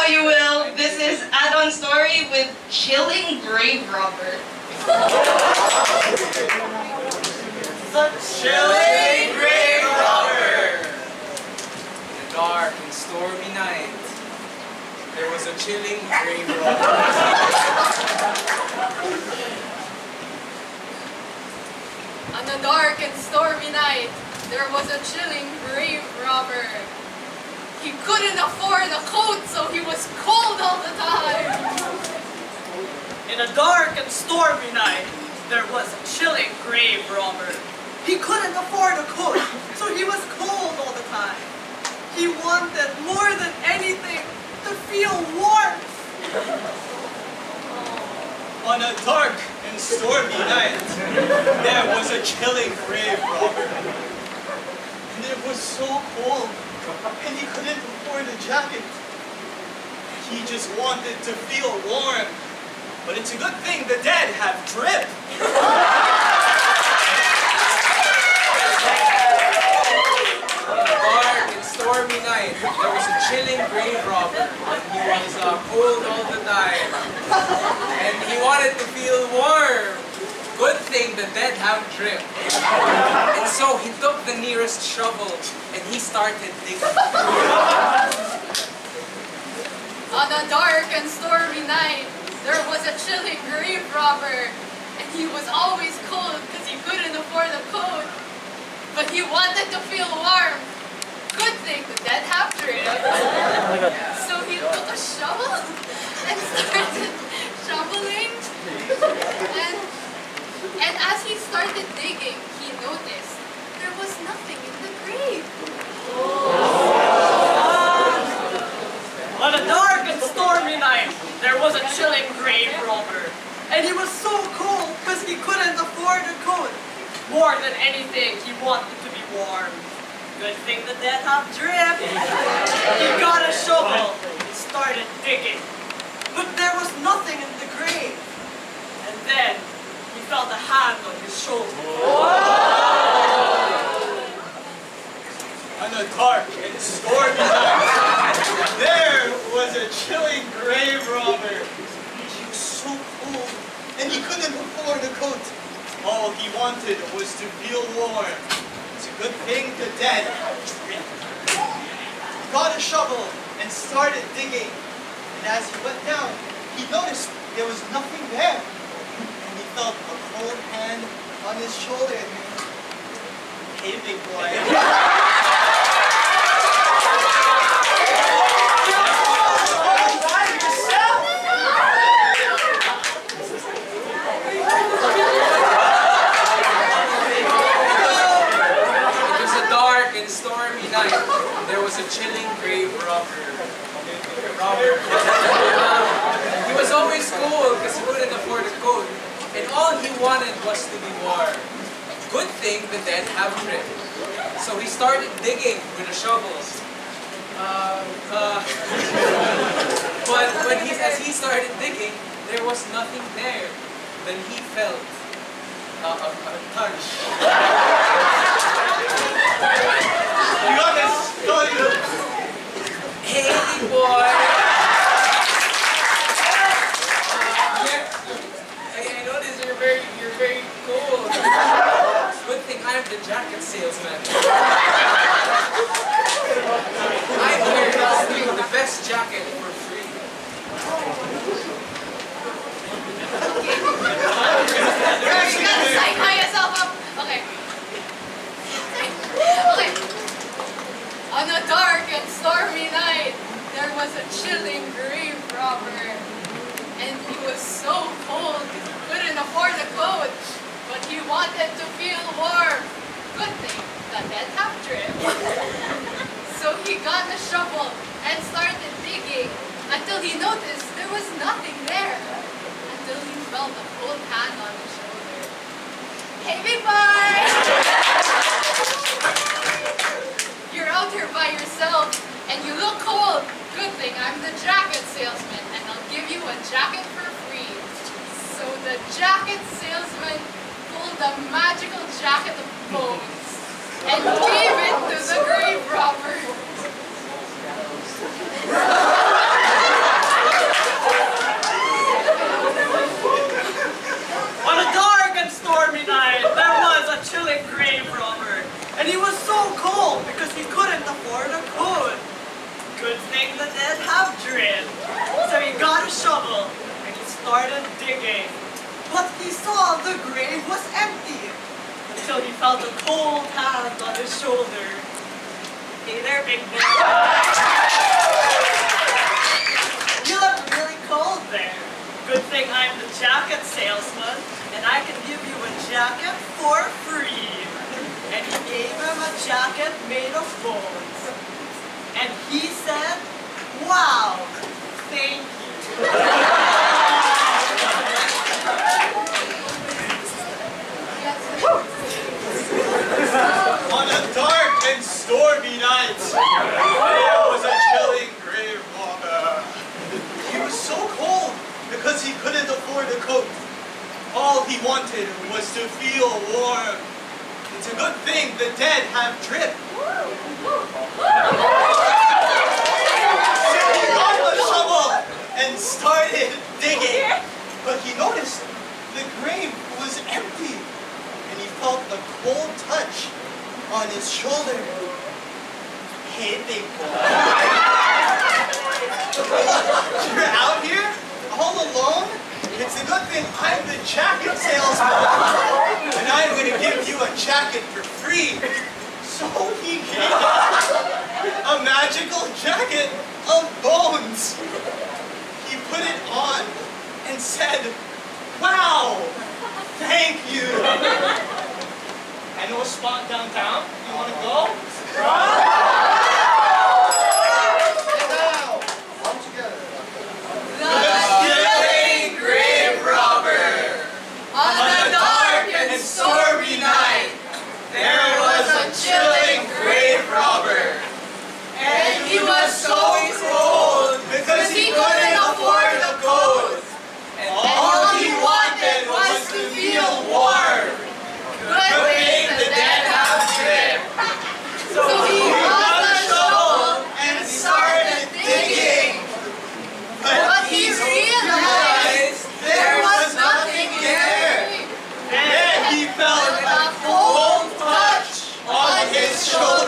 how you will. This is add-on story with Chilling Grave Robber. Chilling Grave Robber! In a dark and stormy night, there was a chilling grave robber. On a dark and stormy night, there was a chilling grave robber. He couldn't afford a coat, so he was cold all the time. In a dark and stormy night, there was a chilling grave robber. He couldn't afford a coat, so he was cold all the time. He wanted more than anything to feel warm. On a dark and stormy night, there was a chilling grave robber. And it was so cold, and he couldn't afford a jacket. He just wanted to feel warm. But it's a good thing the dead have drip. On a dark and stormy night, there was a chilling grave robber. And he was uh, cold all the time. And he wanted to feel warm. Good thing the dead have drip. And so he took the nearest shovel and he started digging. On a dark and stormy night, there was a chilling grave robber. And he was always cold because he couldn't afford a coat. But he wanted to feel warm. Good thing the dead have drip. Oh so he took a shovel and started shoveling. And, and as he started digging, he noticed there was nothing in the grave. On a dark and stormy night, there was a chilling grave robber. And he was so cold because he couldn't afford a coat. More than anything, he wanted to be warm. Good thing the dead have drip. He got a shovel and started digging. But there was nothing in the grave. And then he felt a hand on his shoulder. On the dark and stormy night, there was a chilling grave robber. He was so cold, and he couldn't afford a coat. All he wanted was to feel warm. It's a good thing the dead. He got a shovel and started digging. And as he went down, he noticed there was nothing there. And he felt a cold hand on his shoulder. Big boy. It was a dark and stormy night. There was a chilling grave robber. Robber. he was always cold because he couldn't afford a coat. And all he wanted was to be warm. Good thing the dead have drip. So he started digging with a shovel. Uh, uh, but when he, as he started digging, there was nothing there. Then he felt uh, a, a touch. You got this. Go, you. Hey, big boy. Yeah, I, I noticed you're very, you're very cool. Good thing I'm the jacket salesman. I'm here to sell you the best jacket for free. Girl, you gotta psych yourself up. Okay. okay. On a dark and stormy night, there was a chilling grave robber. And he was so cold, he couldn't afford a coat. But he wanted to feel warm. Good thing the dead have drip. so he got a shovel and started digging until he noticed there was nothing there. Until he felt a cold hand on his shoulder. Hey, big boy! You're out here by yourself and you look cold. Good thing I'm the jacket salesman and I'll give you a jacket for free. So the jacket salesman pulled a magical jacket of bones and gave it to the grave robber. Good thing the dead So he got a shovel and he started digging. But he saw the grave was empty until he felt a cold hand on his shoulder. Hey there, big boy. You look really cold there. Good thing I'm the jacket salesman and I can give you a jacket for free. And he gave him a jacket made of bones. And he said, wow, thank you. On a dark and stormy night, there was a chilling grave robber. He was so cold because he couldn't afford a coat. All he wanted was to feel warm. It's a good thing the dead have drip. So he got a shovel and started digging. But he noticed the grave was empty. And he felt a cold touch on his shoulder. Hey, big boy. You're out here all alone? It's a good thing I'm the jacket salesman. And I'm going to give you a jacket for free. So he gave him a magical jacket of bones. Put it on and said, Wow, thank you. I know a spot downtown. felt a cold touch on his shoulder.